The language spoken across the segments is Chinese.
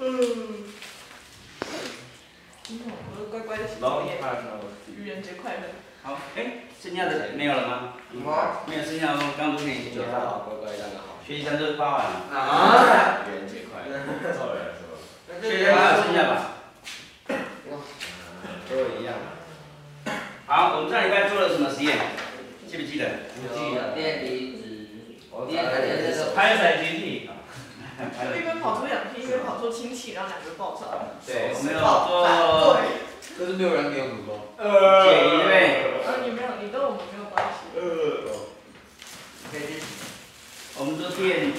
嗯。我乖乖的写作业。愚人节快乐。好，哎，剩下的没有了吗？没有，剩下我刚不是已经九好，乖乖那个好。学习单都发完了。啊！愚人节快乐。照人是吧？学习单还有剩下吧？都一样。好，我们上礼拜做了什么实验？记不记得？不记得。电离子。电离子。拍彩集体。一边跑出氧气，一边跑出氢气，然后两个爆炸。对，我们有做。对。可是没有人给我们说。呃。解离对。呃，你没有，你跟我们没有关系。呃。可以。我们做电。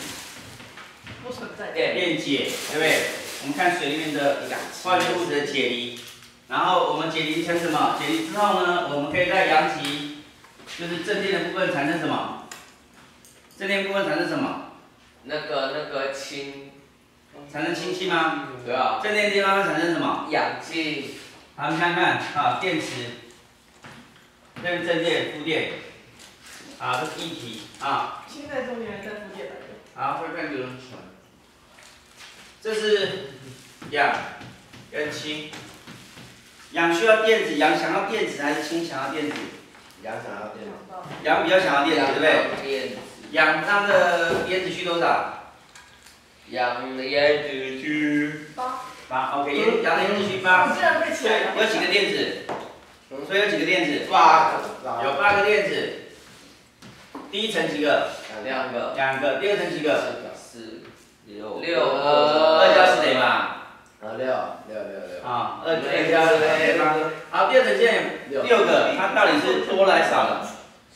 不存在。电电解，对不对？我们看水里面的化学物质的解离。然后我们解离成什么？解离之后呢，我们可以在阳极，就是正电的部分产生什么？正电部分产生什么？那个那个氢，产生氢气吗？对啊。正电地方产生什么？氧气。好，你看看啊，电池，这是正电、负电，啊，这是一体啊。氢在中间，在负电好，会看这种这是氧跟氢。氧需要电子，氧想要电子还是氢想要电子？氧想要电子。氧比较想要电子，对不对？氧它的电子序多少？氧的电子序八。八，OK，氧的电子序八。有几个电子？所以有几个电子？八个。有八个电子。第一层几个？两个。两个。第二层几个？四。六。六。二加四等于嘛？啊，六六六六。啊，二二加六好，第二层键六个，它到底是多了还是少了？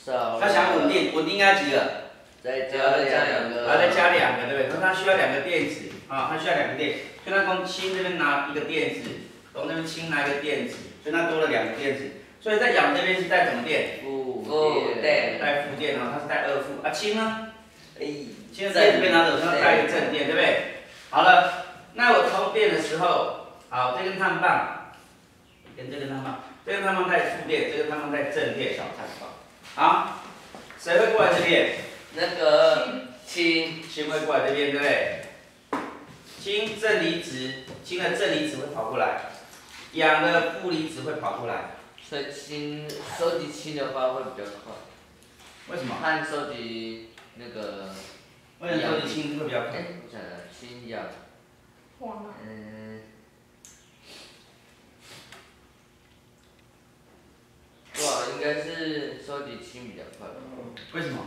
少。它想稳定，稳定应该几个？再加两个。啊，再加两个，对不对？那它需要两个电子，啊，它需要两个电，所以它从氢这边拿一个电子，从那边氢拿一个电子，所以它多了两个电子。所以在氧这边是带什么电？负电。带负电啊，它是带二负。啊，氢呢？哎，氢的电子被拿走，它带一个正电，对不对？好了。那我通电的时候，好，这根碳棒跟这根碳棒，这根碳棒带负电，这根碳棒带正电，小碳棒。好，谁会过来这边？那个氢，氢会过来这边，对不对？氢正离子，氢的正离子会跑过来，氧的负离子会跑过来。所以氢收集氢的话会比较快。为什么？碳收集那个。为什么收集氢会比较快？我想想，氢氧。嗯，哇，应该是收集氢比较快。为什么？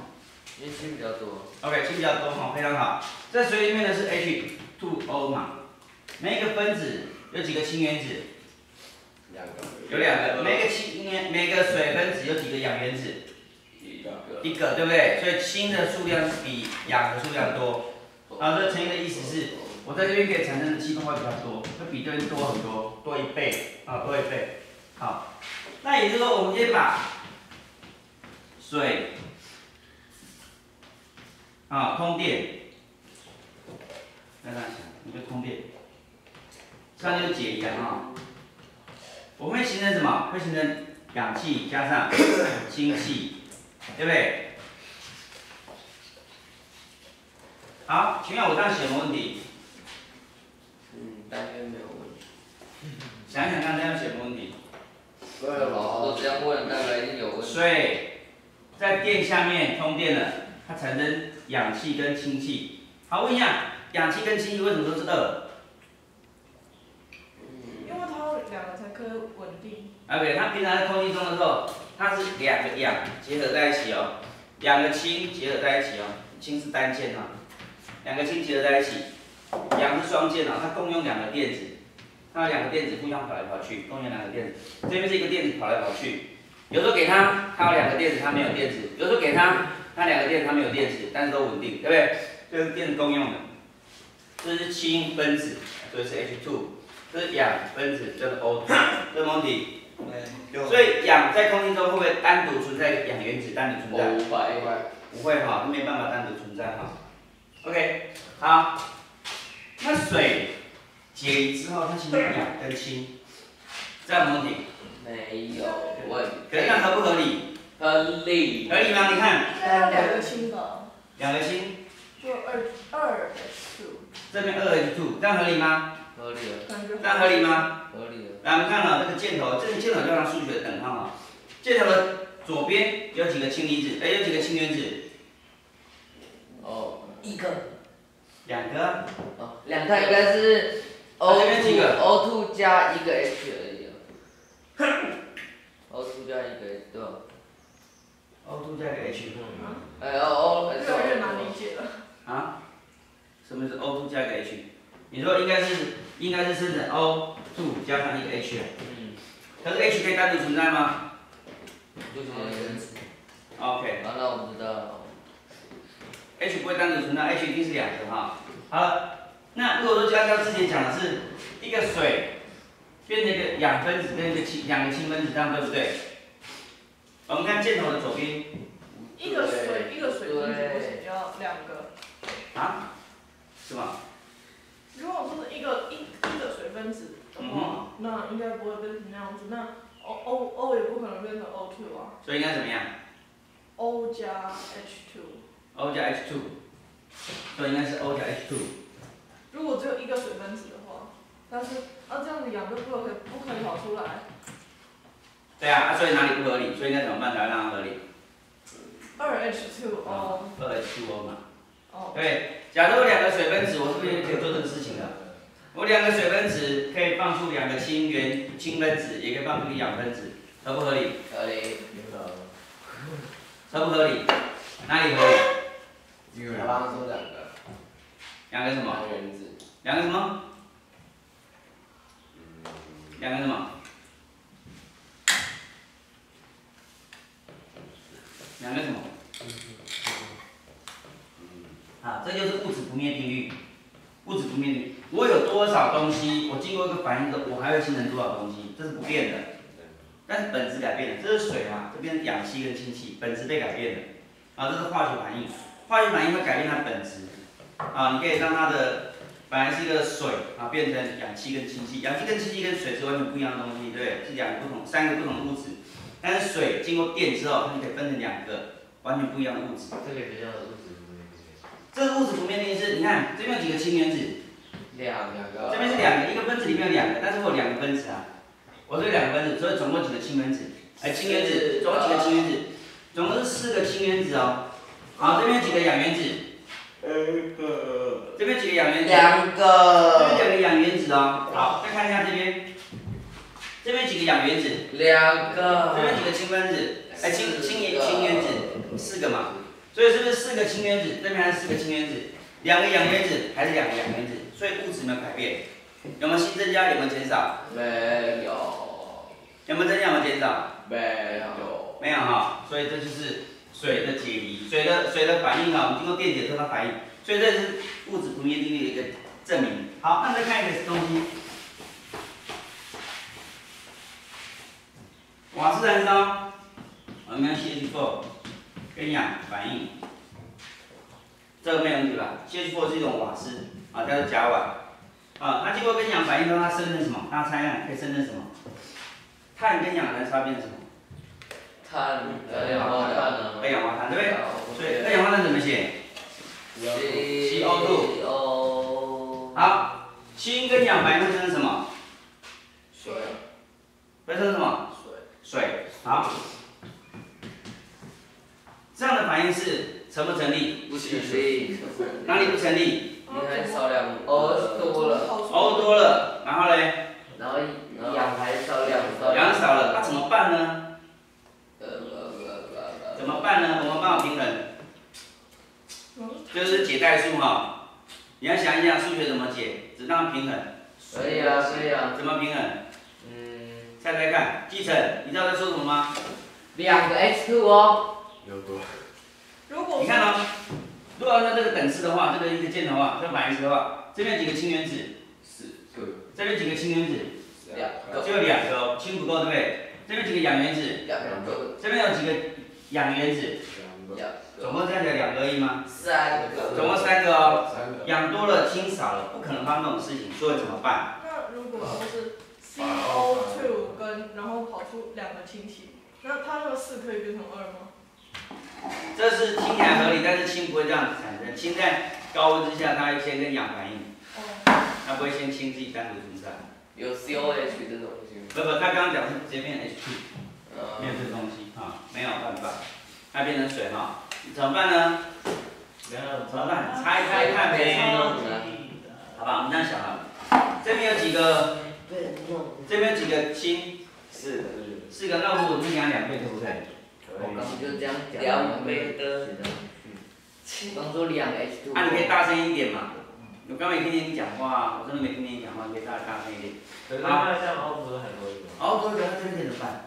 因为氢比较多。OK，氢比较多哈，非常好。在水里面的是 H2O 嘛？每一个分子有几个氢原子？两个。有两个。每个氢原每个水分子有几个氧原子？一个。一个，对不对？所以氢的数量比氧的数量多。好，这乘以的意思是。我在这边可以产生的气动会比较多，会比这边多很多，多一倍啊，多一倍。好，那也就是说，我们先把水啊通电，再这样想，一个通电，上就解一样啊。我们会形成什么？会形成氧气加上氢气，对不对？好，请问我这样写什么问题？嗯大概没有问题。想想看，这样写什么问题？对了，都这样问，大概一定有问题。水在电下面通电了，它产生氧气跟氢气。好，问一下，氧气跟氢气为什么都是二？因为它两个才可以稳定。OK，它平常在空气中的时候，它是两个氧结合在一起哦，两个氢结合在一起哦，氢是单键哈，两个氢结合在一起。氧是双键哦，它共用两个电子，它两个电子互相跑来跑去，共用两个电子。这边是一个电子跑来跑去，有时候给它，它有两个电子，它没有电子；有时候给它，它两个电，它没有电池，但是都稳定，对不对？这是电子共用的。这是氢分子，所以是 H2。这是氧分子，这是 O2。这是问题。所以氧在空气中会不会单独存在氧原子单独存在？不会，不会哈，它没办法单独存在哈。OK，好。那水解离之后，它形成氧跟氢，这样没问题？没有问题。可是那合不合理？合理。合理吗？你看。两个氢的。两个氢。就二二 H。这边二 H two，这样合理吗？合理了，这样合理吗？合理了。来，我们看到这个箭头，这个箭头叫它数学等号啊。箭头的左边有几个氢离子？哎，有几个氢原子？哦，一个。两个。哦，两个应该是啊 O 这边几 two 个 O two 加一个 H 而已啊。O two 加一个 H 对吧？O two 加个 H。哎 O O 越来越难理解了。啊？什么是 O two 加个 H？你说应该是应该是生成 O two 加上一个 H，嗯，可是 H 可以单独存在吗就是？OK。好，那我们知道了。H 不会单独存在，H 一定是两个哈。好了，那如果说刚刚之前讲的是一个水变成一个氧分子跟一个氢两个氢分子，这样对不对？我们看箭头的左边一个水一个水分子为什么要两个？啊，是吗？如果说是一个一一个水分子的话，那应该不会变成那样子。那 O O O 也不可能变成 O two 啊所以应该怎么样，O 加 H two。？O 加 H two，所以应该是 O 加 H two。如果只有一个水分子的话，但是啊这样子氧就不可以不可以跑出来。对啊，啊所以哪里不合理？所以应该怎么办才会让它合理？二 H two O 二 H two O 嘛。哦，对，假如我两个水分子，我是不是也可以做这个事情的？我两个水分子可以放出两个氢原氢分子，也可以放出一个氧分子，合不合理？合理。合不合理？哪里合理？因为刚刚说两个两个什么？原子，两个什么？嗯，两个什么？两个什么？啊，这就是物质不灭定律。物质不灭定律，我有多少东西，我经过一个反应之后，我还会形成多少东西，这是不变的。但是本质改变了，这是水嘛，这边是氧气跟氢气，本质被改变了。啊，这是化学反应，化学反应会改变它本质。啊，你可以让它的本来是一个水啊，变成氧气跟氢气，氧气跟氢气跟水是完全不一样的东西，对？是两个不同、三个不同的物质。但是水经过电之后，它就可以分成两个完全不一样的物质。这个比较物质不这个物质不变定律是，你看这边有几个氢原子，两两个，这边是两个，一个分子里面有两个，但是我有两个分子啊，我这两个分子，所以总共几个氢分子？哎，氢原子，总共几个氢原子？总共是四个氢原子哦。好，这边几个氧原子？这边几个氧原子？两个这边个，两个氧原子哦。好，再看一下这边，这边几个氧原子？两个这边个，几个氢分子？哎，氢氢原氢原子四个嘛，所以是不是四个氢原子？这边还是四个氢原子，两个氧原子还是两个氧原子？所以物质没有改变，有没有新增加？有没有减少？没有，有没有增加？有没有减少？没有，没有哈，所以这就是水的解离，水的水的反应哈，我们经过电解之后它反应，所以这是物质不灭定律的一个证明。好，那再看一个东西，瓦斯燃烧，我们要先去做跟氧反应，这个没有问题吧？先去做是一种瓦斯啊，叫做甲烷啊，它经过跟氧反应之后，它生成什么？大家猜看可以生成什么？碳跟氧燃烧变成什么？碳，二氧化碳？二氧化碳，对不对？所以二氧化碳怎么写？CO2 O，好，氢跟氧反应会生成什么？水会生成什么？水水。好，这样的反应是成不成立？不成立，哪里不成立因为少量 O 多了，？O 多了，然后嘞，然后氧还少量，少氧少了，那怎么办呢？怎么办呢？我们帮我平衡，就是解代数哈。你要想一想数学怎么解，只让它平衡，呃，可以啊，所以啊，怎么平衡？嗯，猜猜看，继承，你知道在说什么吗？两个 H two 哦，有多？如果你看哦，如果按照这个等式的话，这个一个键的话，这个反应式的话，这边几个氢原子？四个，这边几个氢原子？两个，只有两个哦，氢不够，对不对？这边几个氧原子？两个，这边有几个氧原子？两个，总个，共加起来两个而已吗？三个总共，三个哦。三个，氧多了，氢少了，不可能发生这种事情，所以怎么办？那如果说是 CO2 跟然后跑出两个氢气，那它那个四可以变成二吗？这是听起来合理，但是氢不会这样子产生，氢在高温之下，它会先跟氧反应，哦，它不会先氢自己单独存在。有 COH 这种东西吗？不不，他刚刚讲是直接变 H2，呃没有这东西啊，没有办法，它变成水哈，怎么办呢？没有怎么办？拆开看呗，好吧，我们这样想啊，这边有几个，这边几个氢，是四个，那如果是量两倍，对不对？我刚刚就这样讲，两倍的，刚说两 H 2啊，你可以大声一点嘛。我刚没听见你讲话，我真的没听见你讲话，你可以大大声一点。可是那像欧不是很多一种，哦，多一个，那这边怎么办？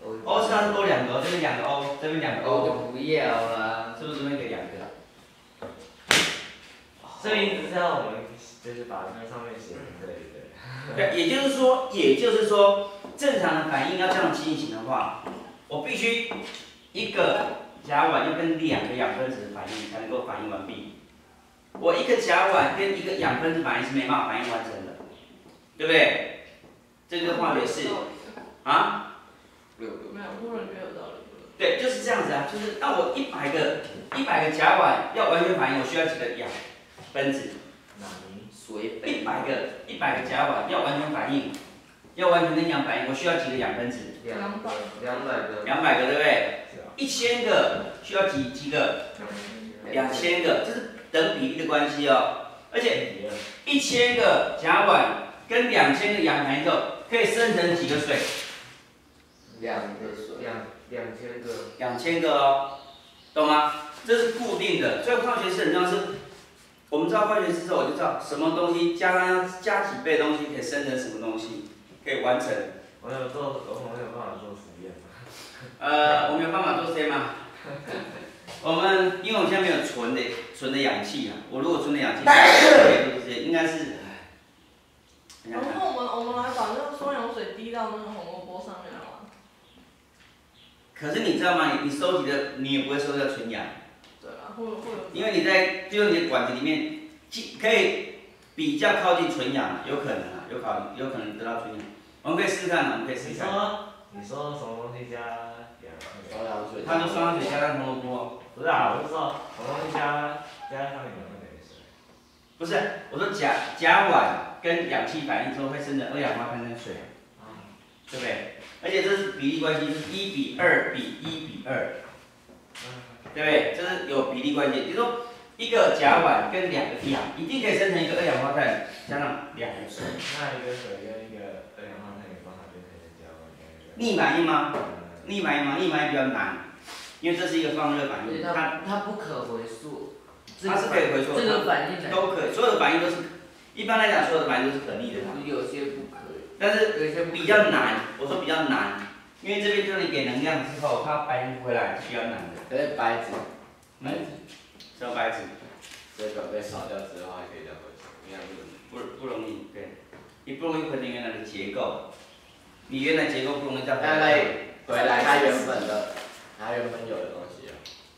哦哦，是它是多两个，这边两个 O，这边两个我 O，就不要了。是不是这边给两个？这意思是要我们就是把那上面写成这里对。也就是说，也就是说，正常的反应要这样进行的话，我必须一个甲烷要跟两个氧分子反应才能够反应完毕。我一个甲烷跟一个氧分子反应是没办法反应完成的，对不对？这个化学式啊，没有没有，忽然觉得有道理。对，就是这样子啊，就是那我一百个一百个甲烷要完全反应，我需要几个氧分子？一百个一百个甲烷要完全反应，要完全跟氧反应，我需要几个氧分子？两百，两百个，两百个，对不对？一千个需要几几个？两千个，这是等比例的关系哦。而且一千个甲烷跟两千个氧反应之后，可以生成几个水？两个水，两两千个，两千个哦，懂吗？这是固定的，所以化学式很重要是，我们知道化学式之后，我就知道什么东西加上要加几倍的东西可以生成什么东西，可以完成。我有做，我没有办法做实验。呃，我没有办法做实验吗？我们因为我们现在没有纯的纯的氧气啊，我如果纯的氧气，可以做这些，应该是。然后我们我们来把那个双氧水滴到那个红萝卜上面来玩。可是你知道吗？你你收集的你也不会收集到纯氧，会有会有。因为你在就是你的管子里面，既可以比较靠近纯氧啊，有可能啊，有考有可能得到纯氧。我们可以试试看嘛，我们可以试你试看。说你说什么东西加氧？双氧水。他说双氧水加上红萝卜，不是啊，我是说什么东西加加上你们那点水。不是，我说甲甲烷跟氧气反应之后会生成二氧化碳跟水。啊。对不对？而且这是比例关系，是一比二比一比二，对不对？这是有比例关系，比如说一个甲烷跟两个氧，一定可以生成一个二氧化碳加上两个水。那一个水跟一个二氧化碳有办法变成一个加温跟一个。逆反应吗？逆反应吗？逆反应比较难，因为这是一个放热反应，它它不可回溯。它是可以回溯的这个，反应，都可以，所有的反应都是，一般来讲所有的反应都是可逆的，有些不可以，但是有些比较难。我说比较难，因为这边就是你给能量之后，它反应不回来，是比较难的。可是白纸，嗯，什么白纸？这个被烧掉之后还可以再回去，应该不能。不不容易，对，你不容易回到原来的结构，你原来结构不容易再回大来。概回来它原本的，它原本有的东西啊。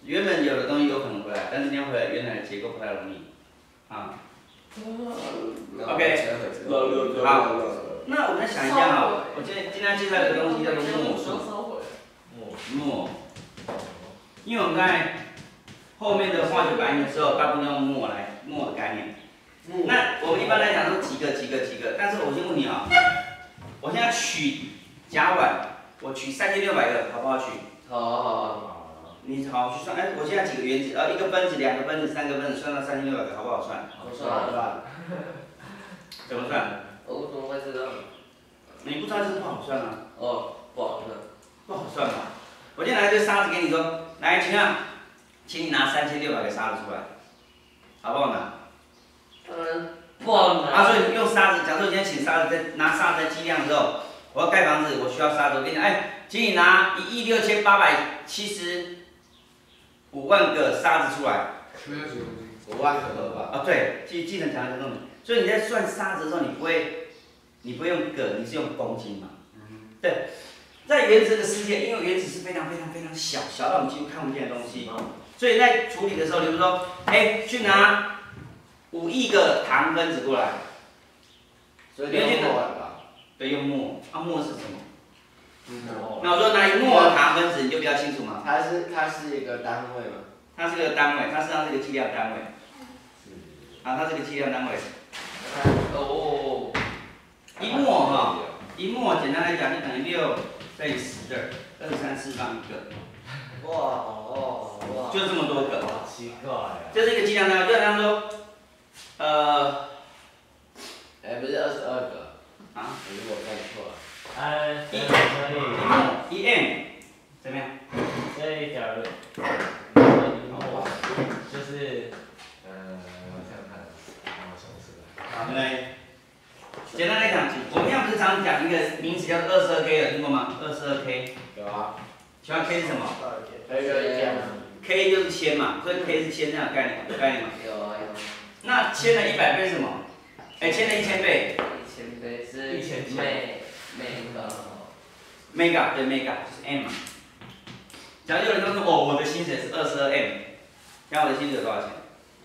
原本有的东西有可能回来，但是你要回来原来的结构不太容易。啊，OK 好那我们想一下哈，我今天今天介绍一个东西叫做墨数。墨墨，因为我们在后面的化学反应的时候，大部分用墨来墨的概念。那我们一般来讲都几个几个几个，但是我先问你啊，我现在取甲烷，我取三千六百个，好不好取？好好好，啊，你好好去算，哎，我现在几个原子？呃，一个分子、两个分子、三个分子，算到三千六百个，好不好算？好算了，怎么算？我怎么会知道？你不算是不好算啊，哦，不好算。不好算吧。我今天拿一堆沙子给你说，来，请啊，请你拿三千六百个沙子出来，好不好拿？当然不好啊，拿。所以你用沙子，假设我今天请沙子在拿沙子在计量的时候，我要盖房子，我需要沙子，我跟你讲，哎，请你拿一亿六千八百七十五万个沙子出来。五万颗吧。啊，对，记记成强的这种，所以你在算沙子的时候，你不会，你不用个，你是用公斤嘛？对，在原子的世界，因为原子是非常非常非常小，小到我们几乎看不见的东西，所以在处理的时候，比如说，哎，去拿五亿个糖分子过来，所以用墨吧。对，用墨，啊，墨是什么？嗯。那我说拿一墨糖分子，你就比较清楚嘛，它是它是一个单位嘛。它是个单位，它实际上是个计量单位。啊，它这个计量单位，哦，一墨哈，一墨简单来讲就等于六乘以十的二三四方一个，哇哦哇，就这么多个。好奇怪啊！这是一个计量单位，就像说，呃，哎，不是二十二个，啊，如果看错了，哎，一所以一墨一 m 怎么样？所以假如，哦，就是，呃，我想想看，让我想出来。好，来，简单来讲，我们要不是常讲一个名词叫做二十二 K 有听过吗？二十二 K，有啊，请问 K 是什么还有一个一样，？K 就是千嘛，所以 K 是千这样的概念，有概念吗？有啊有，那千的一百倍是什么？哎，千的一千倍一千倍是一千倍每每个，，mega 对 mega 就是 m 嘛。假如有人说哦，我的薪水是二十二 m，那我的薪水有多少钱？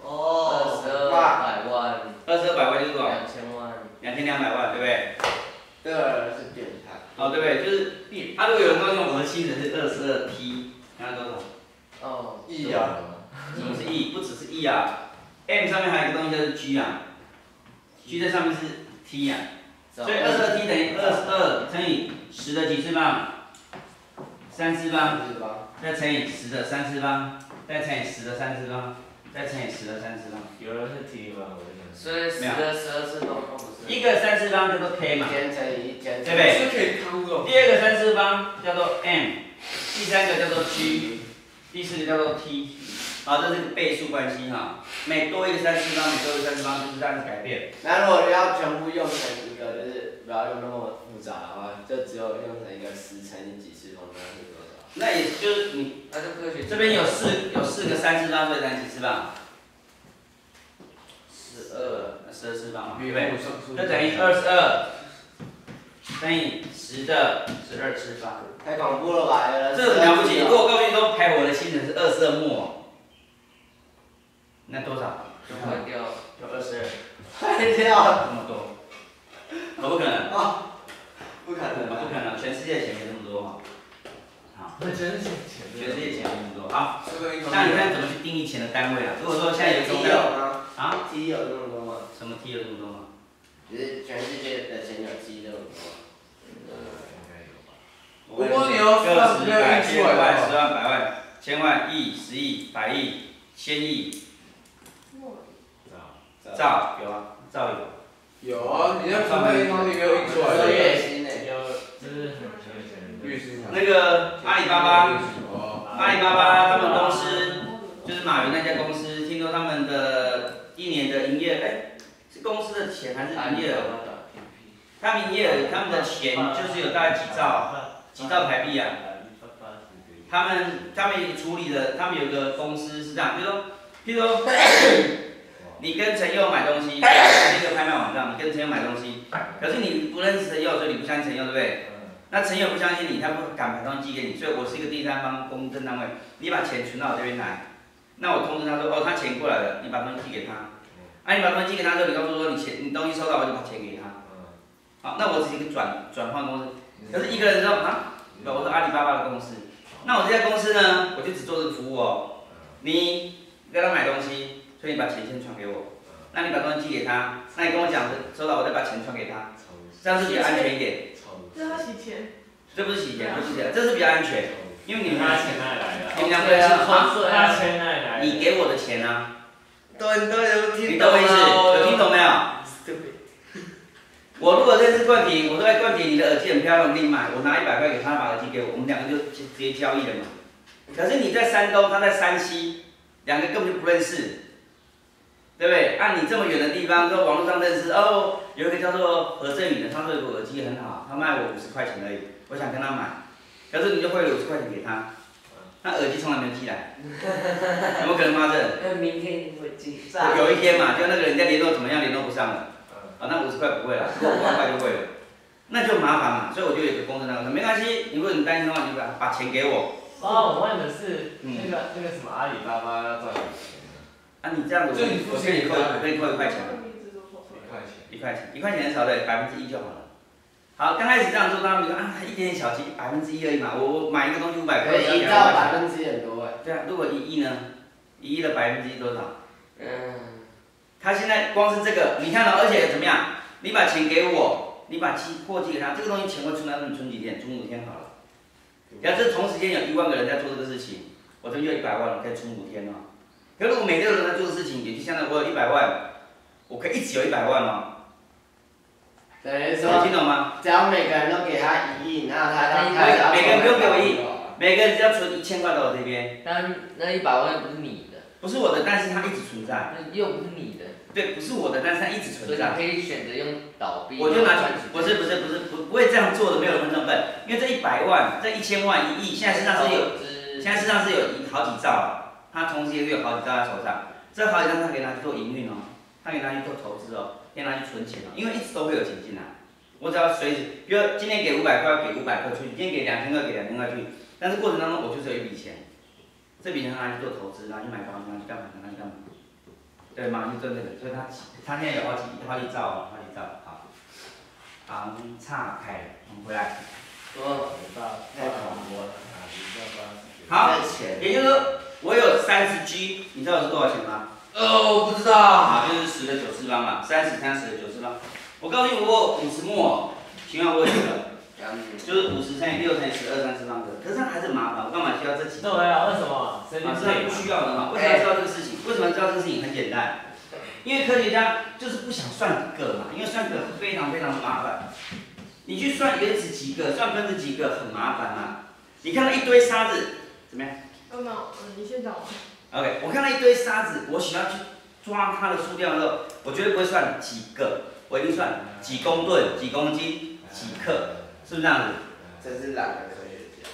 哦二十二百万，二十二百万就是多少？两千万，两千两百万，对不对？这个是变态，哦，对不对？就是，他、如果有人告诉我我的薪水是二十二 T，你看多少？哦，亿啊，什么是 E？不只是 E 啊，M 上面还有一个东西叫做 G 啊，G 在上面是 T 啊，所以二十二 T 等于二十二乘以十的几次方？三次方，再乘以十的三次方，再乘以十的三次方，再乘以十的三次方。有人是 T 吗？我就想所以十的十二次方不是，一个三次方叫做 K 嘛，对不对？是可以看的。第二个三次方叫做 M，第三个叫做 G，第四个叫做 T，好，这是个倍数关系哈。每多一个三次方，每多一个三次方就是这样子改变。那如果要全部用成一个，就是不要用那么复杂的话，就只有用成一个十乘以几次方，那是多少？那也就是你那就科学这边有四有四个三次方，所以等于几次方？十二，十二次方嘛，对比不对？上数这等于二十二乘以十的十二次方。太恐怖了吧！这很了不起。如果我告诉你说排我的薪水是二十二墨，那多少？坏掉，就二十二，坏掉，这么多，可不可能？啊不可能不可能，全世界钱没这么多哈。好，我真是钱全世界钱没这么多。好，这个一口那你看怎么去定义钱的单位啊？如果说现在有一吗啊，？T 有那么多吗？什么 T 有这么多吗？就是全世界的钱有 T 那么多吗？应该有吧。不过你要个十百万十万百万千万亿十亿百亿千亿知道。兆有啊，兆有。有啊，你在储备银行里没有印出来。月薪呢？有，就是很有钱人。律师那个阿里巴巴，哦，阿里巴巴他们公司就是马云那家公司，听说他们的一年的营业，哎，是公司的钱还是营业额？他们营业额，他们的钱就是有大概几兆，几兆台币啊。他们他们处理的，他们有个公司是这样，比如说，譬如说，你跟陈佑买东西，那个拍卖网站，你跟陈佑买东西，可是你不认识陈佑，所以你不相信陈佑，对不对？那陈佑不相信你，他不敢把东西寄给你，所以我是一个第三方公证单位，你把钱存到我这边来，那我通知他说，哦，他钱过来了，你把东西寄给他，啊，你把东西寄给他之后，你告诉我说你钱，你东西收到，我就把钱给他，好，那我只是一个转转换公司，可是一个人说啊，我是阿里巴巴的公司，那我这家公司呢，我就只做这个服务哦，你跟他买东西，所以你把钱先传给我，那你把东西寄给他，那你跟我讲收到，我再把钱传给他，这样是比较安全一点。这是他洗钱，这不是洗钱，不是洗钱，这是比较安全，因为你们他钱哪里来的？你们两个人是啊，他钱哪里来的？你给我的钱啊，对对，有你懂我意思？有听懂没有？我如果认识冠廷，我说哎冠廷你的耳机很漂亮，给你买，我拿一百块给他，把耳机给我，我们两个就直直接交易了嘛。可是你在山东，他在山西，两个根本就不认识，对不对？按你这么远的地方，在网络上认识，哦，有一个叫做何振宇的，他说有个耳机很好，他卖我五十块钱而已，我想跟他买，可是你就汇了五十块钱给他，那耳机从来没有寄来，怎么可能发生？那明天你会寄。有一天嘛，就那个人家联络怎么样联络不上了，啊，那五十块不会了，如果五万块就会了，那就麻烦嘛。所以我就有一个公证单位，没关系，如果你担心的话，你就把把钱给我。哦，我问的是嗯那个那个什么阿里巴巴要赚你钱啊，你这样子，我就你扣，我可以扣一块钱。一块钱。一块钱，一块钱很少的，百分之一就好了。好，刚开始这样做，他们就说啊，一点点小钱，百分之一而已嘛。我我买一个东西五百块，可以一到百。分之一很多哎。对啊，如果一亿呢？一亿的百分之一多少？嗯，他现在光是这个，你看到、而且怎么样？你把钱给我，你把期货寄给他，这个东西钱会存到那里存几天？存五天好了。假设同时间有一万个人在做这个事情，我这边有一百万，我可以存五天哦。可如果每个人都在做的事情，也就相当于我有一百万，我可以一直有一百万哦。等于你说，听懂吗？只要每个人都给他一亿，那他他每他每个人不用给我一亿，每个人只要存一千块到我这边，但那一百万又不是你的，不是我的，但是它一直存在。那又不是你的，对，不是我的，但是它一直存在。你可以选择用倒闭。我就拿去然后赚取，不是不是不是不不会这样做的，没有人会这么笨，因为这一百万、这一千万、一亿，现在身上是有，现在身上是有好几兆啊，他同时也有好几兆在手上，这好几兆他可以拿去做营运哦，他可以拿去做投资哦，可以拿去存钱哦，因为一直都会有钱进来，我只要随时，比如今天给五百块，给五百块出去，今天给两千块，给两千块出去，但是过程当中我就是有一笔钱，这笔钱他拿去做投资，拿去买房子，拿去干嘛，拿去干嘛，对吗？就赚这个，所以他他现在有好几好几兆哦，好几兆，好。行岔开，我们回来。说太恐怖了啊！你知道吧？好，也就是说，我有三十 G，你知道是多少钱吗？呃，我不知道。啊，就是十的九次方嘛，三十三十的九次方。我告诉你，我五十末，请问我有几个？就是五十乘以六乘以十二三次方的。可是它还是很麻烦，我干嘛需要这几个？对啊，为什么？神经啊，是他不。需要的嘛？为什么要知道这个事情？为什么要知道这个事情？很简单，因为科学家就是不想算个嘛，因为算个非常非常的麻烦。你去算原子几个，算分子几个，很麻烦嘛。你看到一堆沙子，怎么样有没有？嗯，你先讲完。？OK，我看到一堆沙子，我想要去抓它的数量的时候，我绝对不会算几个，我一定算几公吨、几公斤、几克，是不是这样子？这是懒的科学家，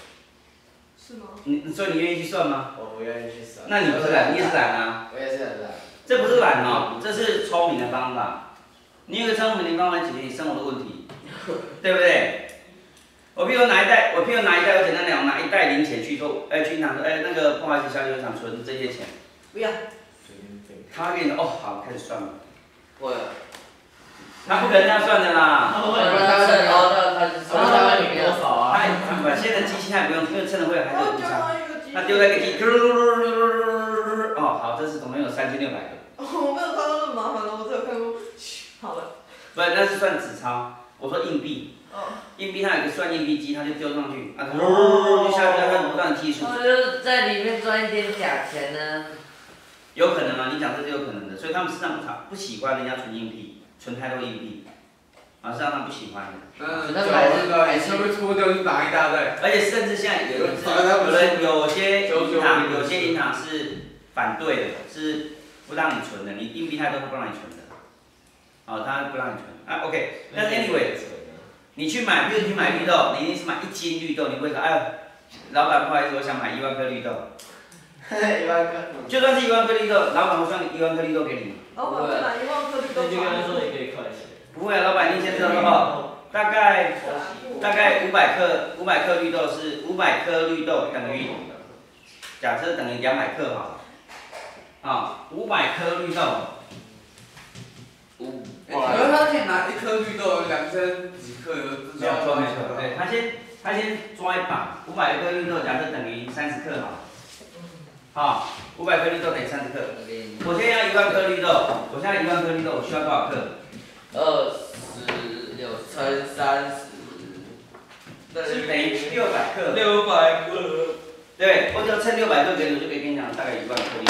是吗？你所以你愿意去算吗？我不愿意去算。那你不是懒，你也是懒啊。我也是很懒。这不是懒哦，这是聪明的方法。你有个聪明的方法解决你生活的问题，对不对？我譬如拿一袋，我譬如拿一袋，我简单讲，我拿一袋零钱去做，哎，去拿说，哎，那个不好意思，小姐，我想存这些钱，不要。他会跟你说，哦，好，开始算了。我。他不可能这样算的啦。他会他是哦，那他是什么他问你多少啊？他他把现在的机器他也不用，因为真的会有还是有误差。到一个机。他丢在一个机，哦，好，这是总共有三千六百个。我没有看到那么麻烦的，我只有看过。好了。不，那是算纸钞。我说硬币，哦。硬币它有个算硬币机，它就丢上去，啊，就下去，它不断计数。我就在里面赚一点假钱呢。有可能啊，你讲这是有可能的，所以他们实际上不讨不喜欢人家存硬币，存太多硬币，啊，实际上他不喜欢的。嗯，脚那个你会不会脱掉就拿一大袋？而且甚至现在有人有人有些银行有些银行是反对的，是不让你存的，你硬币太多他不让你存的，哦，他不让你存啊，OK，但是 anyway，你去买，比如你去买绿豆，你一定是买一斤绿豆，你不会说，哎呦，老板不好意思，我想买一万颗绿豆，一万个。就算是一万颗绿豆，老板会算一万颗绿豆给你。老板会买一万颗绿豆那就跟他说传。一。不会啊，老板，你先知道多少？大概大概五百克，五百克绿豆是五百颗绿豆等于，假设等于两百克好了，啊，五百颗绿豆，五，可是他可以拿一颗绿豆两没有错没有错，对，他先他先抓一把，五百克绿豆假设等于三十克好了，啊，五百克绿豆等于三十克，我现在要一万克绿豆，我现在一万克绿豆，我需要多少克？二十六乘三十，是等于六百克。六百克。对，我只要称六百克给你，我就可以跟你讲大概一万颗粒。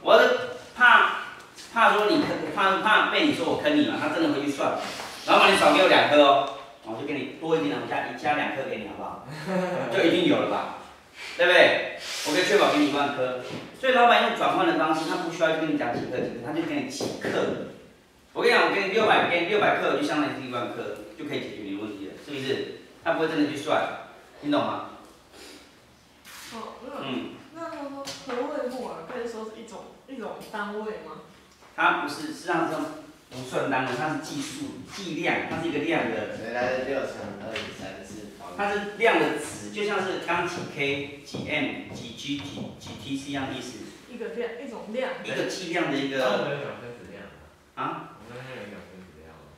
我是怕怕说你坑，怕怕被你说我坑你嘛，他真的回去算。老板，你少给我两颗哦，我就给你多一点，我加一加两颗给你好不好？就一定有了吧，对不对？我可以确保给你一万颗。所以老板用转换的方式，他不需要去跟你讲几克几克，他就给你几克。我跟你讲，我给你六百，给你六百克，就相当于是一万颗，就可以解决你的问题了，是不是？他不会真的去算，听懂吗？哦，那嗯。那他说何谓木耳可以说是一种一种单位吗？它不是，实际上是不算单位，它是计数、计量，它是一个量的，所以它是六乘二以三次方。它是量的值，就像是刚几 K、几 M、几 G、几几 T 是一样的意思，一个量，一种量。一个计量的一个我们有讲分子量吗？啊，我们还有讲分子量吗？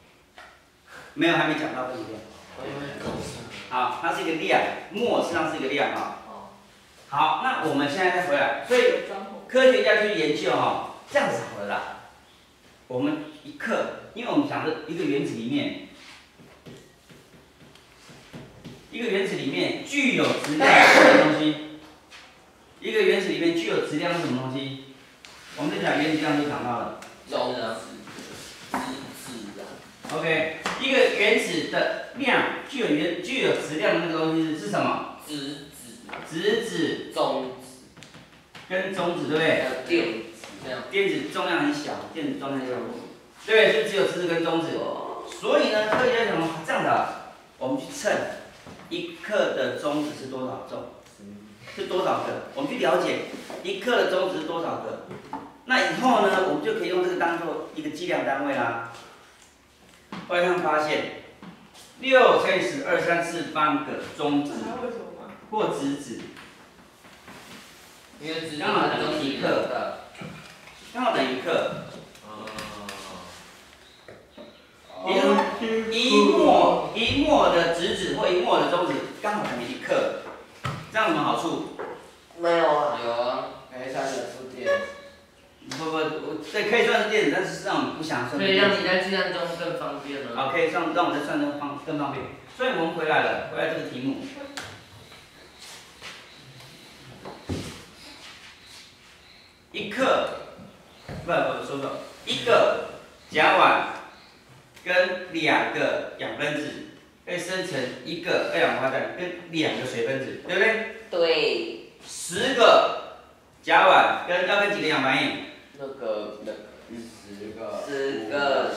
没有还没讲到分子量。好，它是一个量，墨实际上是一个量啊。哦。好，那我们现在再回来，所以科学家去研究哈、这样子好了啦。我们一克，因为我们讲的一个原子里面，一个原子里面具有质量是什么东西？一个原子里面具有质量是什么东西？我们在讲原子量就讲到了。中啊，自然。OK，一个原子的量具有原具有质量的那个东西是是什么？质子质子中子跟中子，对不对？电子。电子重量很小，电子重量很小，对，就只有质子跟中子。所以呢，科学家怎么这样的啊？我们去称一克的中指是多少重，是多少个？我们去了解一克的中子是多少个。那以后呢，我们就可以用这个当做一个计量单位啦。后来他们发现，六乘以十二三次方个中这子还为什么吗？或质子，因为质子刚好跟中子等于一克的，刚好等于一克。哦，也就是说，一末一末的质子或一末的中指刚好等于一克，这样有什么好处？没有啊，有啊，可以算得出电子。不不，我这可以算是电子，但是让我们不想算可。以让你在计算中更方便了。好，可以让让我们在算中方更方便。所以我们回来了，回来这个题目。一克，不不说错，一个甲烷跟两个氧分子可以生成一个二氧化碳跟两个水分子，对不对？对，十个甲烷跟要跟几个氧反应？那个那个十个。十个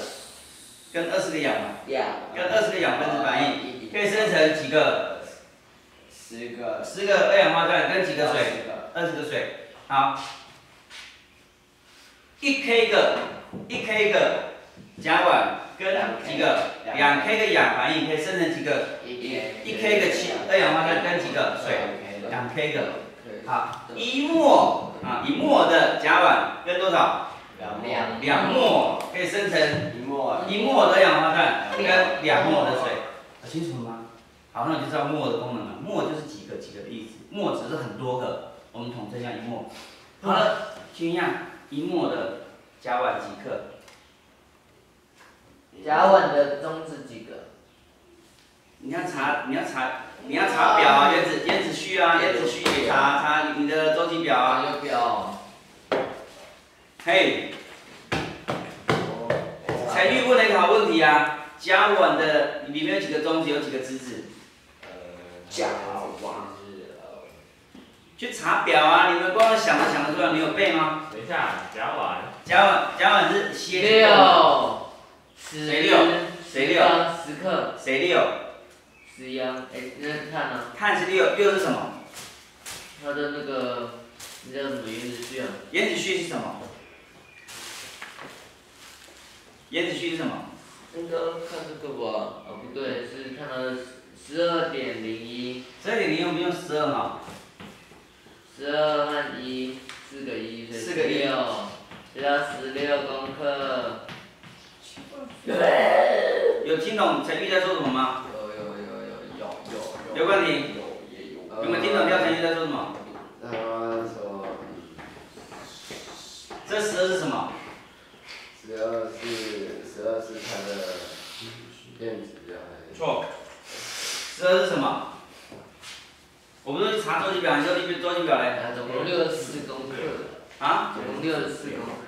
跟二十个氧嘛，氧，跟二十个氧分子反应，可以生成几个？十个。十个二氧化碳跟几个水？二十个水。好，一 K 个，一 K 个甲烷跟几个？两 K 的氧反应可以生成几个？一一 K 的氢二氧化碳跟几个水？两 K 的。好，一末啊，一末的甲烷跟多少？两两两末可以生成一末。一末的二氧化碳跟两末的水，搞清楚了吗？好，那你就知道末的功能了。末就是几个几个的意思，末只是很多个，我们统称叫一末。好了，请问一下，一末的甲烷几克？甲烷的中子几个？你要查，你要查，你要查表啊，原子原子序啊，原子序也查查你的周期表啊。有表，嘿，彩玉问了一个好问题啊，甲烷的里面有几个中子，有几个质子？甲烷是呃。去查表啊！你们光想都想得出来，你有背吗？等一下，甲烷，甲烷，甲烷是硒六，十，谁六谁六十克，谁六？十样，哎，那看呢？碳是六，六是什么？它的那个，那叫什么原子序啊？原子序是什么？原子序是什么？应该看这个吧？哦，不对，是看到十二点零一，十二点零用不用十二嘛？十二和一，四个一，所以四个一六，所以要十六公克。有听懂陈玉在说什么吗？有有有有有有刘冠廷有也有。有没有听懂廖陈玉在说什么？他说这十二是什么？十二是十二是它的电子量还是？错。十二是什么？我们都去查周期表，你周期表周期表嘞？啊，总共六十四公克，啊？总共六十四公克，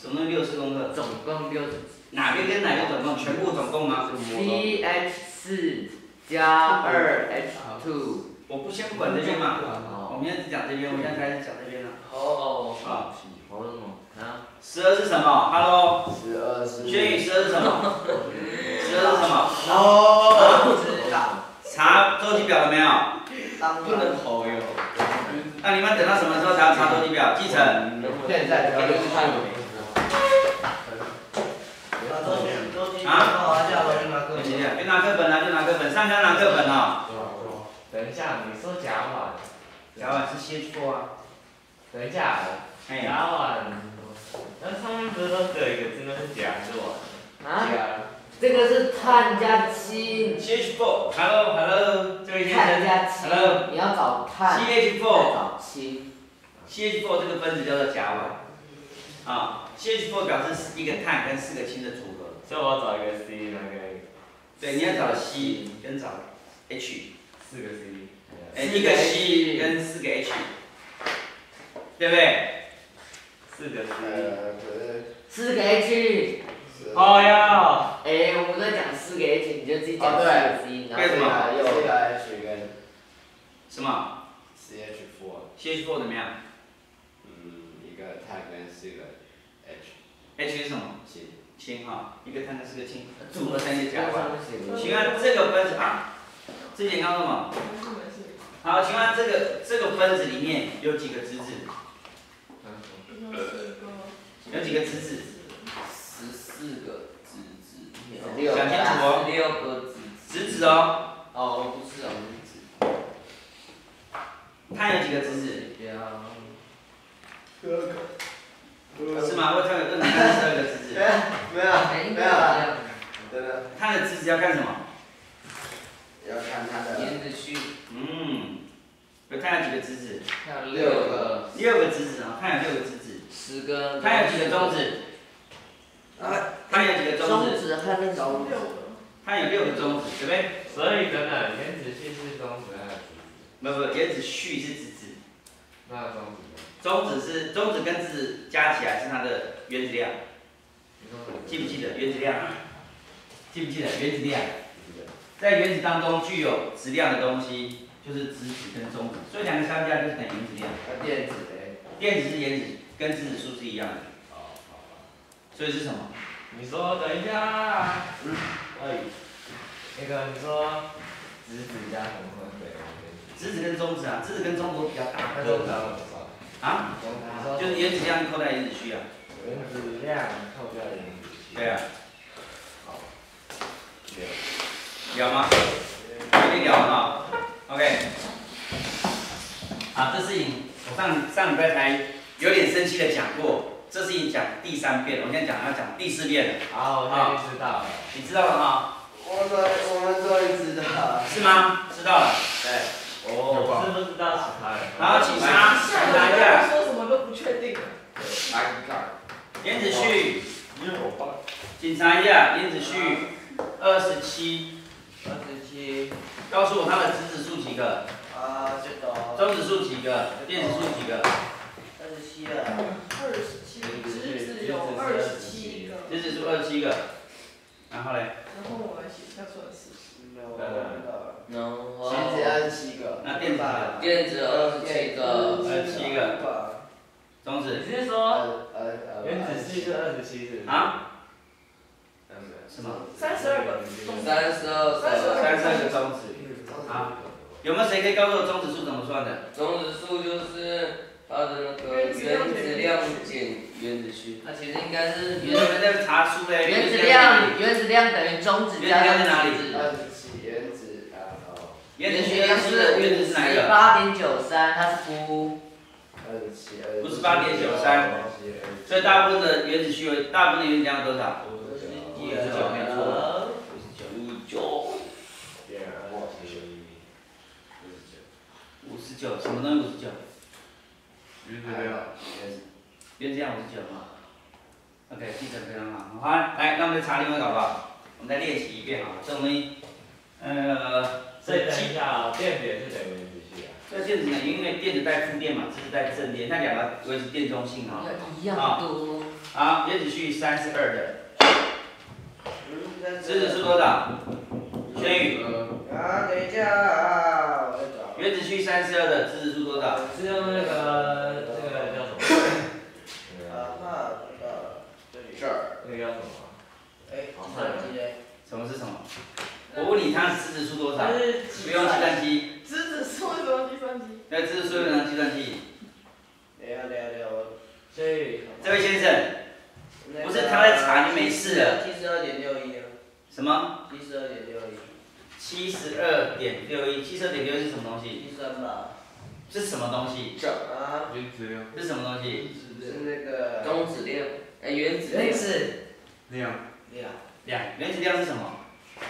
什么东西六十公克？总共六十。哪边跟哪边总共？全部总共吗？C H 四加二 H two。我不先不管这边嘛，哦我们现在只讲这边，我现在开始讲这边了。哦，哦，好冷哦，啊，十二是什么？Hello，十二是。轩宇，十二是什么？十二是什么？哦，知道。查周期表了没有？当不能投哟。那你们等到什么时候才要查周期表？继承。现在。啊？等一下，就拿课本啊，就拿课本，上课拿课本哦。等一下，你说甲烷，甲烷是 CH4 啊。等一下，哎，甲烷，那上面不是都只有一个字，那是甲是烷？啊，甲，这个是碳加氢，CH4，Hello，Hello，这位先生碳加氢，Hello，你要找碳，，CH4，CH4 找氢，这个分子叫做甲烷，啊，CH4 表示是一个碳跟四个氢的组合。所以我要找一个 C 那个对，你要找 C 跟找 H，四个 C，哎，一个 C 跟四个 H，对不对？四个 C。四个 H，是哦呀，哎，我们在讲四个 H，你就自己讲哦四个 C，然为什么？后又一个 H 跟什么 CH4，？CH4 怎么样？嗯，一个碳跟四个 H，？H 是什么？氢，氢哈，一个碳的四个氢，组合成一个甲烷。行请问这个分子啊，之前刚说什么？没事没事，好，请问这个这个分子里面有几个质子？有几个质子？十四个子子，六讲清楚哦六个子质子哦，哦，不是哦，碳有几个质子？两是吗？我看有更多三十二个质子。没有没有啊，这样。真的碳的质子要干什么？要看他的颜子序，嗯，有碳有几个侄子？还有六六个，六个侄子啊，碳有六个侄子。十个。他有几个中？指？啊，他有几个中指？中指和那种六个，它有六个中指，对不对？所以等等，原子序是中指还是子？不不，原子序是质子，那中子呢？中子是中子跟质子加起来是它的原子量，记不记得原子量？记不记得原子量？在原子当中具有质量的东西就是质子跟中子，所以两个相加就是等于原子量。那电子嘞，电子是原子，跟质子数是一样的，哦，好，所以是什么？你说等一下，嗯，哎，那个你说质子加什么会等于质子跟中子啊，质子跟中子都比较大？啊，就是原子量扣在原子区啊，原子量扣在原子序。对啊，好，了吗？有点了哈，OK。啊，这事情我上上礼拜才有点生气的讲过，这事情讲第三遍，我现在讲要讲第四遍了，好，我现在知道了。你知道了哈？我终我们终于知道了，是吗？知道了。对，哦，知不知道其他人？好，请查，请下查一下说什么都不确定了。来看，原子旭，检查一下严子旭二十七，二十七，告诉我他的质子数几个，啊，这个，中子数几个，电子数几个，二十七了，二十七，侄子有二十七个，质子数二十七个，然后嘞，然后我来写一下算式。没有，我知道，然后其实二十七个，那电子呢电子二十七个，二十七个，中子你是说？呃原子系是二十七是？啊，嗯，什么？三十二个中子三十二三十二个，三十二个。中子，啊，有没有谁可以告诉我中子数怎么算的？中子数就是它的那个原子量减原子序，它其实应该是你原们在查书嘞？原子量原子量等于中子加上原子量在哪里质子。二十七原子，然后原子是原子是哪一个？八点九三，它是负。不是八点九三所以大部分的原子序位大部分的原子量多少？五十九，没错。五十九，五九，五十九，什么东西五十九？原子量。原子量五十九嘛。OK，记得非常好。好，来，那我们再查另外一个好不好？我们再练习一遍好了。这种东西，呃，所一下啊，电解是等于原子序啊。这电子呢，因为电子带负电嘛，质子带正电，那两个维持电中性啊。一样多。好，原子序三十二的，质子是多少？轩宇，啊，等一下，我在找。原子序三十二的质子数多少？是用那个那个叫什么？啊哈，知道了，这儿，那个叫什么？哎，计算机嘞？什么是什么？我问你，它的质子数多少？不用计算机，侄子是为什么计算机？那质子数用拿计算机。等一下，等一下，等下，我。所以这位先生，不是他在查就没事了七十二点六一啊，什么？七十二点六一，七十二点六一，七十二点六一是什么东西？计算吧。是什么东西？这啊，原子量。是什么东西？是那个。中子量，哎，原子量，原子量。量，量。原子量是什么？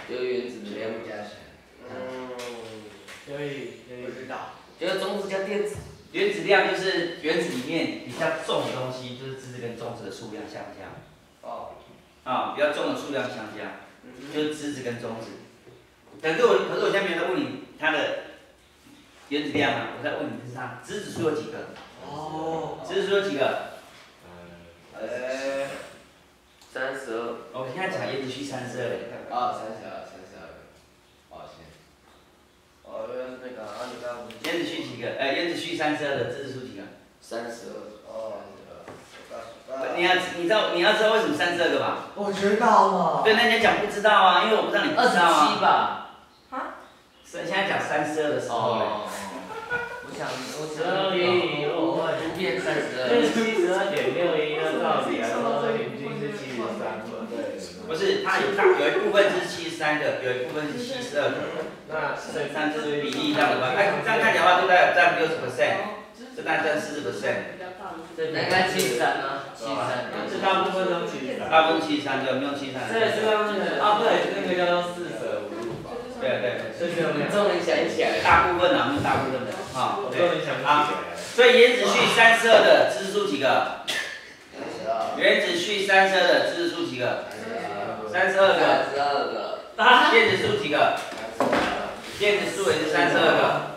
就是原子量，加起来。嗯，不知道。就是中子加电子。原子量就是原子里面比较重的东西，就是质子跟中子的数量相加。哦，啊，比较重的数量相加，嗯就是质子跟中子。可是我，可是我现在没有在问你它的原子量啊，我在问你是它质子数有几个？哦，质子数有几个？呃，三十二，我现在讲原子序三十二嘞。啊，三十二，三十二个，抱歉。哦，原来是那个，啊，你刚刚不是原子序几个？哎，原子序三十二的这是数几个？三十二，哦，你要你知道你要知道为什么三十二个吧？我知道了。对，那你要讲不知道啊，因为我不知道你不二十知道啊。七吧？是现在讲三十二的时候嘞。哦，我想，我想，我我不变三十二，就是七十二点六不是，它有大有一部分是七十三个，有一部分是七十二个，那所以但是比例这样的话，哎，这样看起来的话，就代表占六十 percent，这大概占四十 percent，那应该七十三啊，七十三，这大部分都七十三。大部分七十三对，没有七十三。这也是他们的啊，对，那个叫做四舍五入法。对对对，这个没有。终于想起来了，大部分啊，没有大部分的啊。我终对，于想起来了。所以原子序三十二的质子数几个？原子序三十二的质子数几个？三十二个。三十二个，电子数几个？电子数也是三十二个。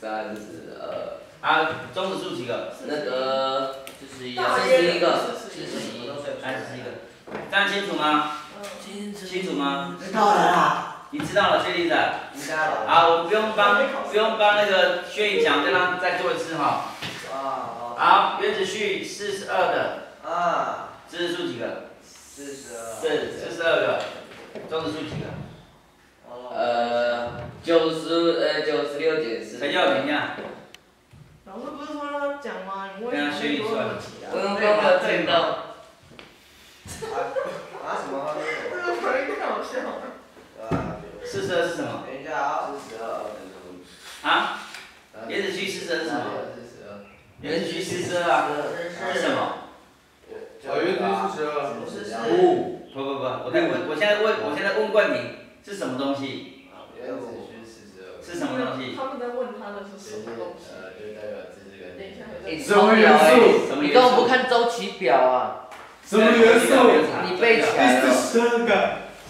三十二，啊，中子数几个？那个四十一，四十一个，四十一，三十一个。这样清楚吗？嗯，清楚吗？知道了啦。你知道了，薛丽子。好，我不用帮不用帮那个薛宇讲，就让他再做一次哈。啊好，原子序四十二的啊，质子数几个？四十二。是四十二个。中子数几个？呃，九十，呃，九十六减四，陈耀明呀，老师不是说让他讲吗？你问对啊学语多算问题啊我。刚刚没有听到，啊什么？这个反应太好笑了。啊，四十二是什么？等一下啊，四十二。啊？原子序四十二是什么？四十二。原子序四十二啊？是什么？哦，原子四十二。四十不不不不，我在问，我现在问，我现在问冠廷是什么东西？原子序四十二。是什么东西？他们在问他的是什么东西？呃，就代表这是个。等一下什么元素什么元素你根本不看周期表啊，什么元素？你背起来了，四十二个。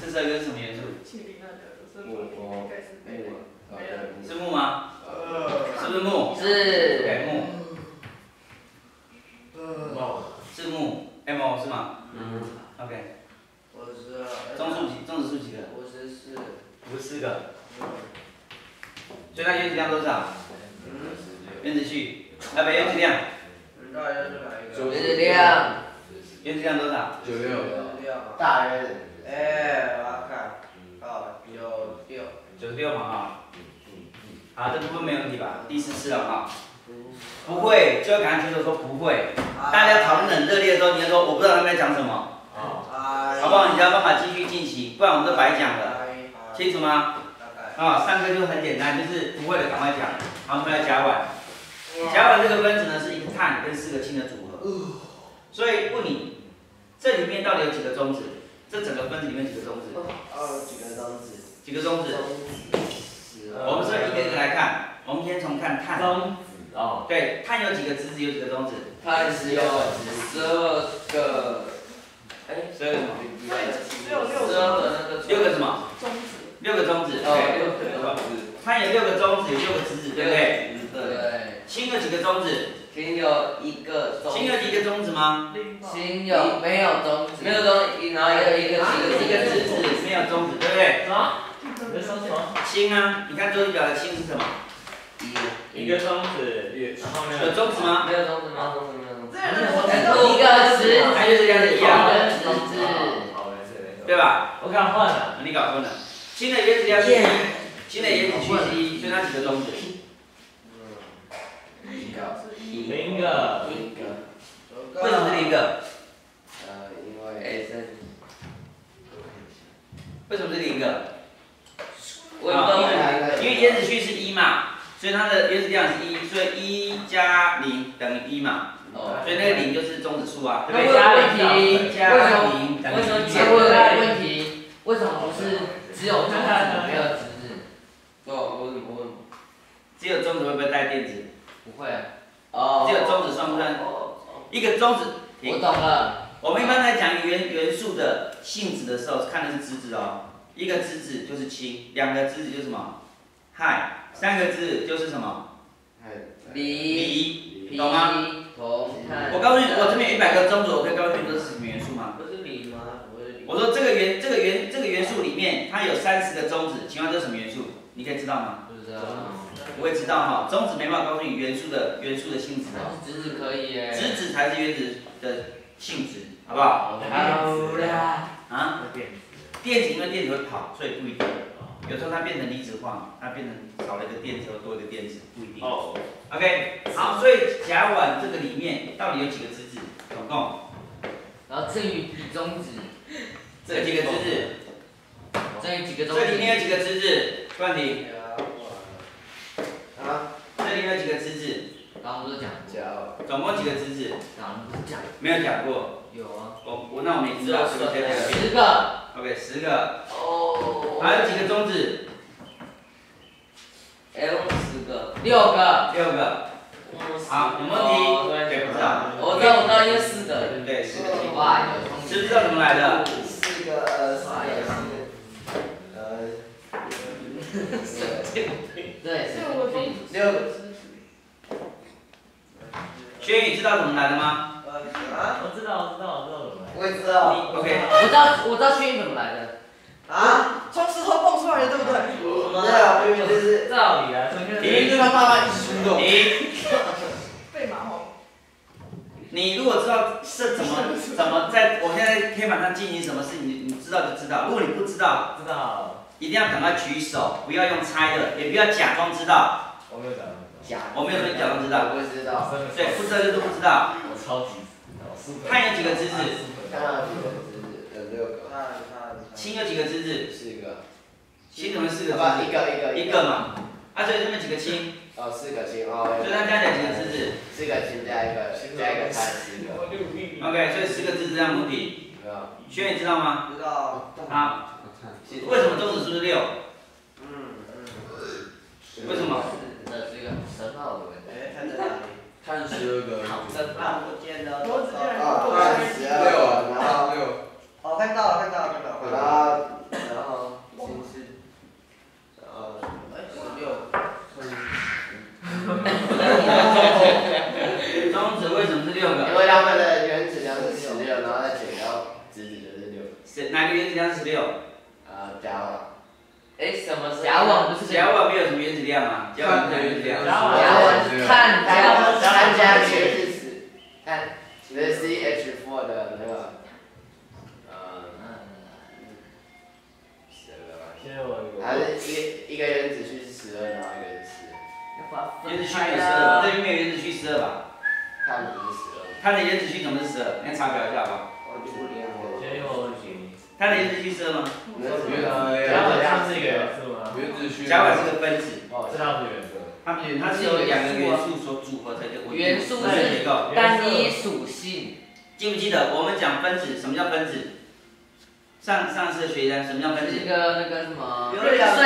四十二个什么元素？气力那个是木吗？呃。是不是木？是，对，木哦，是木，M O 是吗嗯，？OK，我是。中数几？中子数几个？五十四。五十四个。所以它原子量多少？原子序，啊不，原子量？原子量，原子量多少？九六。大人。哎，我要看。哦，九六。九十六嘛啊。好，这部分没问题吧？第四次了啊。不会，就要赶快举手说不会。大家讨论得很热烈的时候，你要说我不知道他们在讲什么。好不好？你要办法继续进行，不然我们都白讲了，清楚吗？大概。啊，上课就很简单，就是不会的赶快讲，好，我们来甲烷。甲烷这个分子呢是一个碳跟四个氢的组合，所以问你，这里面到底有几个中子？这整个分子里面几个中子？哦，几个中子？几个中子？十我们是一个一个来看，我们先从看碳。中子哦，对，碳有几个质子，有几个中子？碳是有十二个，哎，十二个什么？只有六十二个那个六个什么？中子。六个中指。哦，对，六个碳有六个中指，有六个质子，对不对？对，氢有几个中子？氢有一个中，氢有几个中指吗？零吧。氢有没有中指？没有中子，然后有一个有几个几个质子没有中指，对不对？什么？你在说什么？氢啊，你看周期表的氢是什么？一个中子，然后呢？有中指吗？没有中指吗？中指没有中子。这个我知道。一个质还是这样的一样一个质子，好，没事没事。对吧？我刚换了。你搞混了。氢的原子量是一，新的原子序是一，所以它几个中子？一个。零个。一个。为什么是零个？呃，因为。哎，这为什么是零个？我都因为原子序是一嘛，所以它的原子量是一，所以一加零等于一嘛，哦，所以那个零就是中子数啊，对那不对？加零，加为什么？零等为什么于一嘛。结问问题？为什么不是只有中子，没有食。我我问问，只有中指会不会带电子？不会啊。哦。只有中指算不算？一个中指。我懂了。我们一般在讲元元素的性质的时候，看的是质子哦。一个质子就是氢，两个质子就是什么？氦。三个字就是什么？锂。锂。懂吗？我告诉你，我这边一百个中指，我可以告诉你这是什么元素吗？不是锂吗？我说这个元这个元元素里面，它有三十个中子，请问这是什么元素？你可以知道吗？不知道。我也知道哈，中子没办法告诉你元素的元素的性质哦。质子可以耶。质子才是原子的性质，好不好？好啦。啊？电子因为电子会跑，所以不一定。有时候它变成离子化，它变成少了一个电子或多一个电子，不一定。哦。OK，好，所以甲烷这个里面到底有几个质子？总共？然后正与比中子。这几个质子？这里面有几个质子？冠廷。啊？这里面有几个质子？刚刚不是讲讲。总共几个质子？刚刚不是讲。没有讲过。有啊。我我那我没知道，是不是可以讲一遍？十个。OK，十个。哦。还有几个中子？L 十个。六个。六个。好，有没有问题？对，不知道。我知道，我知道，因为四个。对不对？四个。哇，知不知道怎么来的？四个呃，四个呃，对，六个。六个。轩宇知道怎么来的吗？啊？我知道，我知道，我知道怎么来。我也知道。你 OK。我知道，我知道轩宇怎么来的。啊？从石头蹦出来的，对不对？对啊，明明就是。照理来说，明明是他爸爸一直出动。你被马后。你如果知道是怎么 怎么在我现在黑板上进行什么事，你你知道就知道。如果你不知道，知道。一定要赶快举手，不要用猜的，也不要假装知道。我没有假装。假。我没有说你假装知道。我不知道。对，不知道就是不知道。我超级。看有几个质子？碳有几个质子？有六个。氢有几个质子？四个。氢怎么四个质子？一个一个一个嘛。啊，所以这边几个氢？哦，四个氢哦。所以它加起来几个质子？四个氢加一个加一个碳，四个。OK，所以四个质子这样母体。知道。轩你知道吗？知道。好。为什么中子数是六？嗯嗯。为什么？那是一个深奥的问题。哎，看在哪里？看十二个。深看不见的。我只见啊，看十二个，然后六。哦，看到了，看到了，看到了。然后然后氢是，然后十六。中子为什么是六个？因为它们的原子量是十六，然后再减掉质子就是六。是哪个原子量十六？啊，甲烷。哎，什么是？甲烷不是？甲烷没有什么原子量啊，甲烷没有原子量。甲烷是碳加碳加原是磁，碳，这是 CH4 的那个。还是一个一个原子序是十二，然后一个是四。原子序有十二吧？这边没有原子序十二吧？碳不是十二。碳的原子序怎么是十二？你查表一下好不好？我就不连我。它的原子序十二吗？甲烷它是一个元素吗？原子序。甲烷是个分子。哦，这它不是元素。它它是由两个元素所组合成的元素结构。单一属性。记不记得我们讲分子？什么叫分子？上上次学的什么叫分子？一个那个什么最小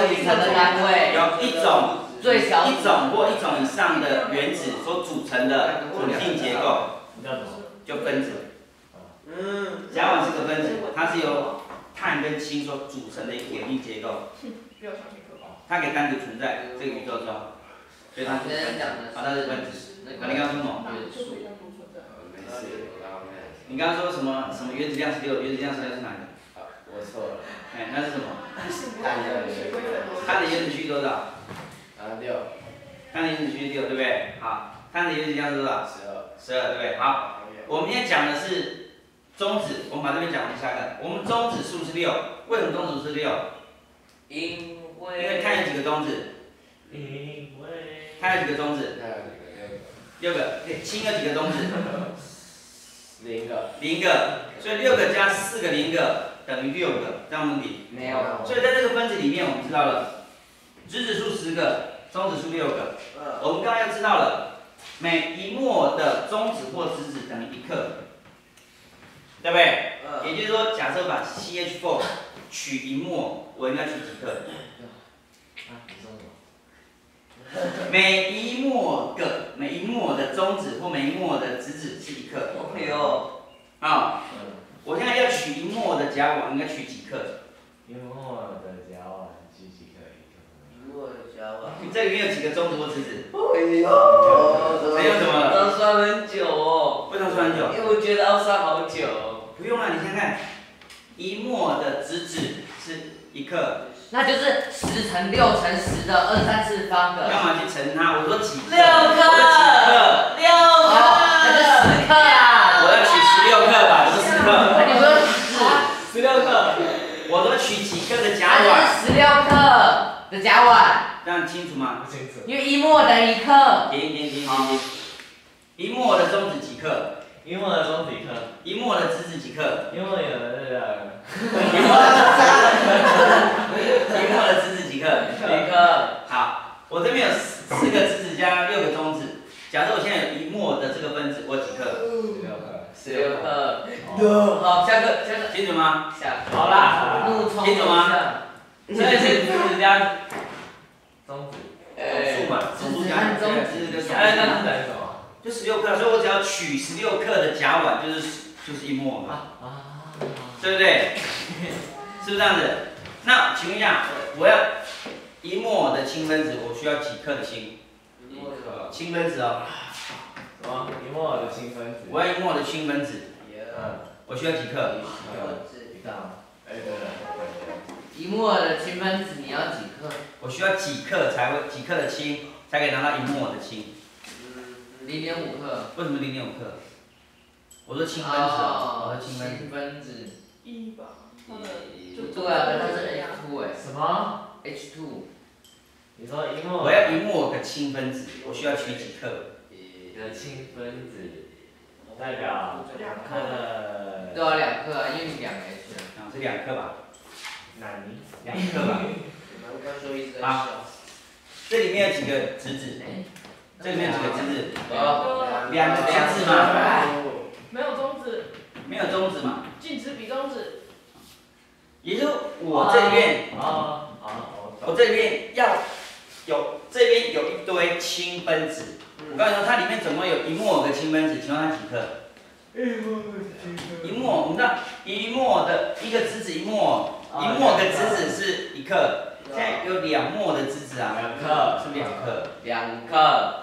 组成的单位。有一种最小一种或一种以上的原子所组成的稳定结构，叫什么？就分子。嗯。甲烷是个分子，它是由碳跟氢所组成的一个稳定结构。不要相信可怕。它可以单独存在这个宇宙中，所以它是分子。啊，它是分子。啊，你刚刚说什么？就可以单独存在。没事，我刚刚。你刚刚说什么？什么原子量是六？原子量十六是哪个？啊，我错了。哎，那是什么？碳的原子。它的原子序多少？啊，六。它的原子序六，对不对？好，它的原子量是多少？十二。十二，对不对？好，我们今天讲的是中子，我们把这边讲完下看。我们中子数是六，为什么中子数是六？因为。因为它有几个中子？因为。看有几个中子？它有几个？六个。对，氢有几个中子？零个。零个，所以六个加四个零个等于六个，这样问题？没有。所以在这个分子里面，我们知道了，质子数十个，中子数六个。我们刚刚又知道了，每一末的中子或质子等于一克，对不对？也就是说，假设把 CH4 取一末，我应该取几克？啊，你说什么？每一末个每一墨的中指或每一墨的直指是一克。哎呦，啊、嗯，我现在要取一墨的甲烷，应该取几克？一墨的甲烷取几克一克？我的甲烷。你这里面有几个中指或直指？哎呦，没有什么了？要算很久哦，为什么算很久？因为我觉得要算好久哦。不用了，你先看，一墨的直指是一克，那就是十乘六乘十的二三次方的，干嘛去乘它？我说几克？六克我说几克？六克，那就十克啊！我要取十六克吧，不是十克。那你说十，十六克。我说取几克的甲那烷，就是十六克的甲烷，这样清楚吗？不清楚。因为一墨等于一克，点点点点点。一墨的中指几克？因墨的中几克？一墨的直指几克？一墨有那个一墨的一墨的直指几克？一克，好，我这边有四四个直指加六个中指。假设我现在有一墨的这个分子，我几克？十六克。十六克。好，下课，下课，清楚吗？下。好啦，清楚吗一下？所以是指加中指。哎数嘛，数数加中指就哎，那是等于什么？就十六克，所以我只要取十六克的甲烷，就是就是一摩尔嘛，啊。对不对？是不是这样子？那请问一下，我要一摩尔的氢分子，我需要几克的氢？一克。氢分子哦，什么？一摩尔的氢分子。我要一摩尔的氢分子，嗯。我需要几克？一道。哎，对了。一摩尔的氢分子你要几克？我需要几克才会几克的氢才可以拿到一摩尔的氢？零点五克。为什么零点五克？我说氢分子哦，我说氢分子。氢分子。一吧，它的就对啊，它是 H2 哎什么？，H2。你说一墨。我要一墨的氢分子，我需要取几克？的氢分子代表它的对啊，两克啊，因为你两 H 是两克吧？奶泥。两克吧？好。这里面有几个直指？哎，这里面有几个直指？啊，两个直指嘛，没有中指，没有中指嘛。禁止比中指，也就是我这里面，哦哦，我这边要有这边有一堆氢分子。我告诉你说，它里面总共有一墨的氢分子，请问它几克？一墨，我们知道一墨的一个质子一墨，一墨的质子是一克，现在有两墨的质子啊，两克。是两克？两克。